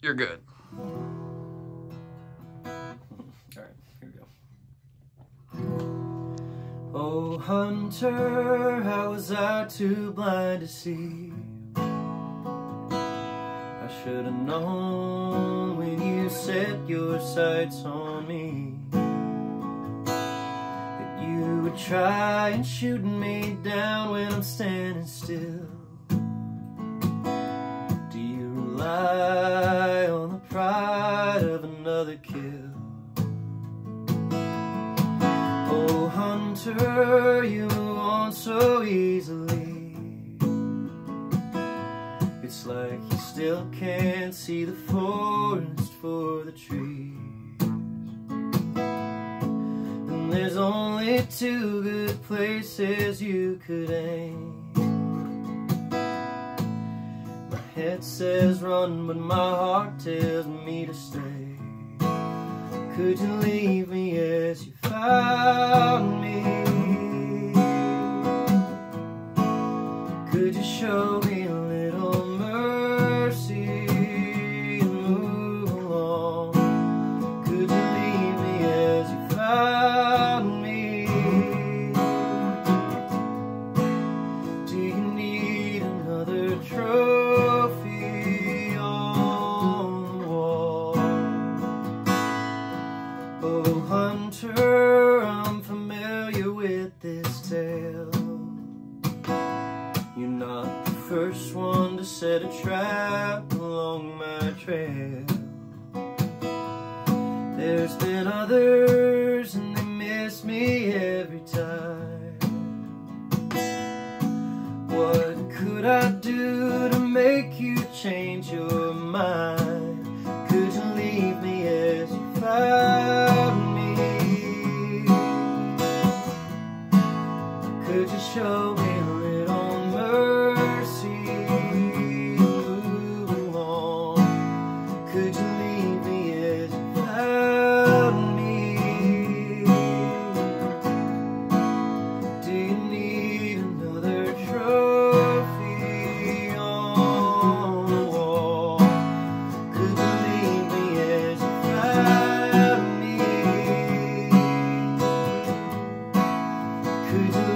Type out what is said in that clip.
You're good. Alright, here we go. Oh, Hunter, how was I too blind to see? I should have known when you set your sights on me that you would try and shoot me down when I'm standing still. Do you the pride of another kill? Oh, Hunter, you move on so easily. It's like you still can't see the forest for the trees. And there's only two good places you could aim. Head says run, but my heart tells me to stay. Could you leave me as you found me? Could you show me Oh, Hunter, I'm familiar with this tale. You're not the first one to set a trap along my trail. There's been others, and they miss me every time. What could I do to make you change your mind? Could you show me a little mercy? Could you leave me as you found me? Do you need another trophy on the wall? Could you leave me as you found me? Could you